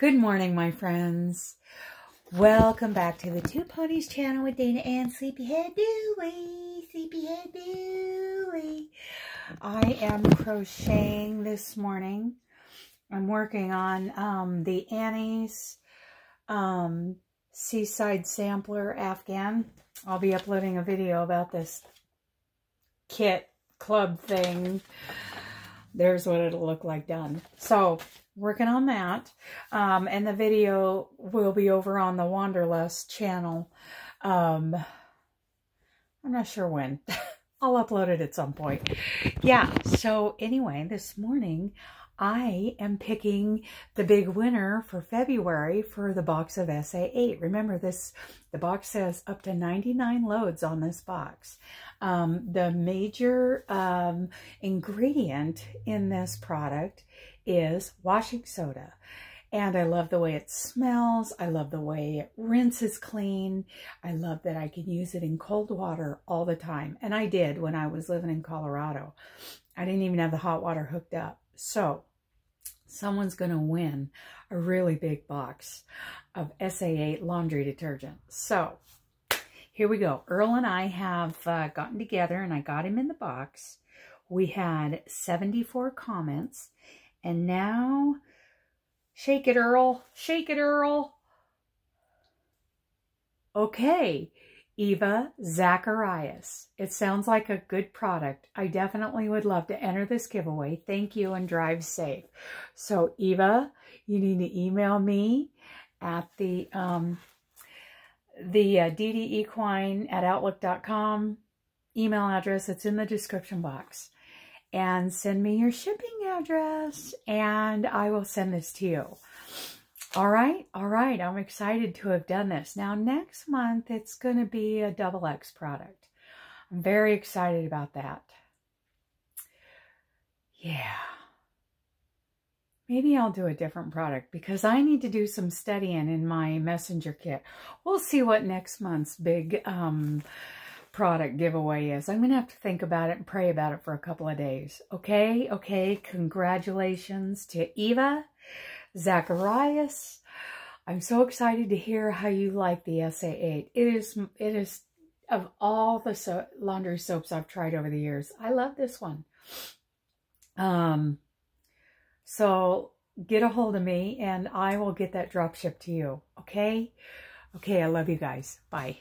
Good morning, my friends. Welcome back to the Two Ponies channel with Dana and Sleepyhead Dewey. Sleepyhead Dewey. I am crocheting this morning. I'm working on um, the Annie's um, Seaside Sampler Afghan. I'll be uploading a video about this kit club thing. There's what it'll look like done. So working on that. Um, and the video will be over on the Wanderlust channel. Um, I'm not sure when. I'll upload it at some point. Yeah, so anyway, this morning I am picking the big winner for February for the box of SA8. Remember this, the box says up to 99 loads on this box. Um, the major um, ingredient in this product is washing soda. And I love the way it smells. I love the way it rinses clean. I love that I can use it in cold water all the time. And I did when I was living in Colorado. I didn't even have the hot water hooked up. So someone's going to win a really big box of SA8 laundry detergent. So here we go. Earl and I have uh, gotten together and I got him in the box. We had 74 comments and now, shake it, Earl. Shake it, Earl. Okay, Eva Zacharias. It sounds like a good product. I definitely would love to enter this giveaway. Thank you and drive safe. So Eva, you need to email me at the um, the uh, ddEquine at outlook.com email address. It's in the description box. And send me your shipping address and I will send this to you. All right, all right. I'm excited to have done this. Now, next month, it's going to be a double X product. I'm very excited about that. Yeah. Maybe I'll do a different product because I need to do some studying in my messenger kit. We'll see what next month's big um, product giveaway is. I'm going to have to think about it and pray about it for a couple of days. Okay? Okay. Congratulations to Eva, Zacharias. I'm so excited to hear how you like the SA8. It is, it is, of all the so laundry soaps I've tried over the years, I love this one. Um, so get a hold of me and I will get that drop shipped to you. Okay? Okay, I love you guys. Bye.